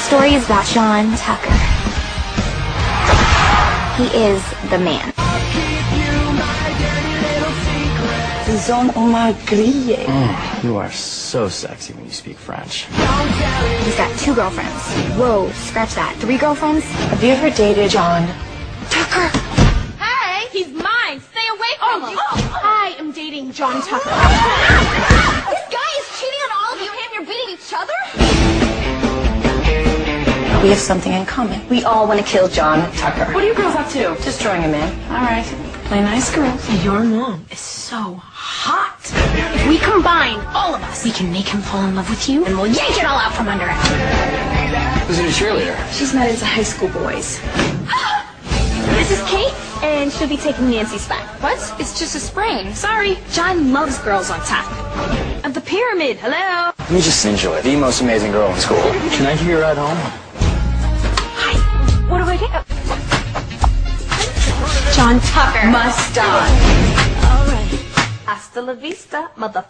story is about John Tucker. He is the man. Zon oma grille. Mm, you are so sexy when you speak French. He's got two girlfriends. Whoa, scratch that. Three girlfriends? Have you ever dated John Tucker? Hey, he's mine. Stay away from him. I am dating John Tucker. We have something in common. We all want to kill John Tucker. What are you girls up to? Just drawing him in. All right. Play nice girls. Your mom is so hot. If we combine all of us, we can make him fall in love with you, and we'll yank it all out from under him. Who's a cheerleader? She's not into high school boys. This is Kate, and she'll be taking Nancy's spot. What? It's just a sprain. Sorry. John loves girls on top. Of the pyramid. Hello. Let me just enjoy the most amazing girl in school. Can I hear you ride home? Hi. What do I do? John Tucker. Must die. All right. Hasta la vista, mother.